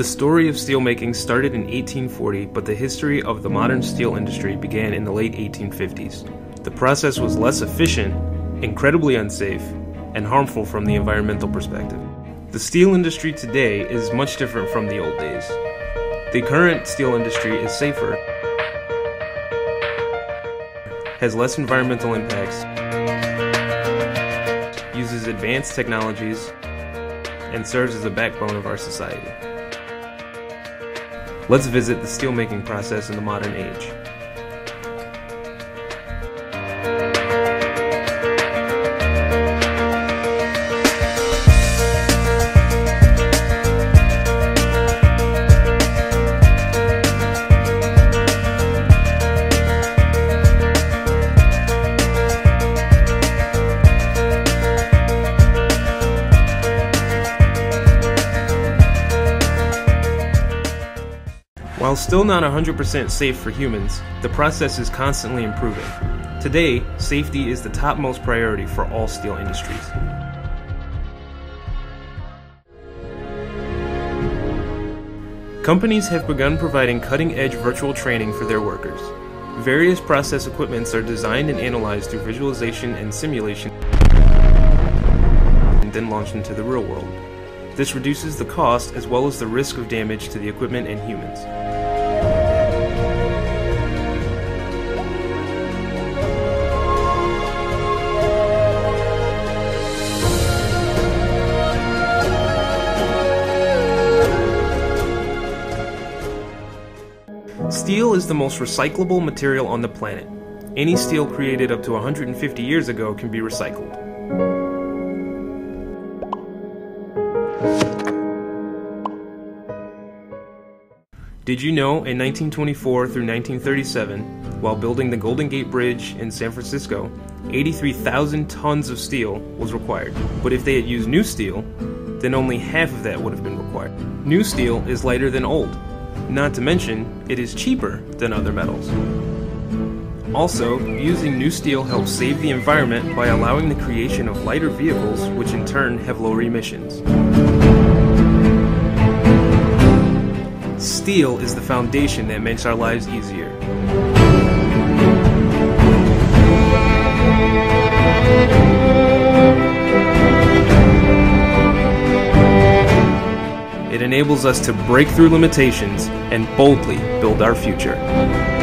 The story of steelmaking started in 1840, but the history of the modern steel industry began in the late 1850s. The process was less efficient, incredibly unsafe, and harmful from the environmental perspective. The steel industry today is much different from the old days. The current steel industry is safer, has less environmental impacts, uses advanced technologies, and serves as a backbone of our society. Let's visit the steelmaking process in the modern age. While still not 100% safe for humans, the process is constantly improving. Today, safety is the topmost priority for all steel industries. Companies have begun providing cutting edge virtual training for their workers. Various process equipments are designed and analyzed through visualization and simulation and then launched into the real world. This reduces the cost as well as the risk of damage to the equipment and humans. Steel is the most recyclable material on the planet. Any steel created up to 150 years ago can be recycled. Did you know in 1924 through 1937, while building the Golden Gate Bridge in San Francisco, 83,000 tons of steel was required? But if they had used new steel, then only half of that would have been required. New steel is lighter than old, not to mention, it is cheaper than other metals. Also, using new steel helps save the environment by allowing the creation of lighter vehicles, which in turn have lower emissions. Steel is the foundation that makes our lives easier. It enables us to break through limitations and boldly build our future.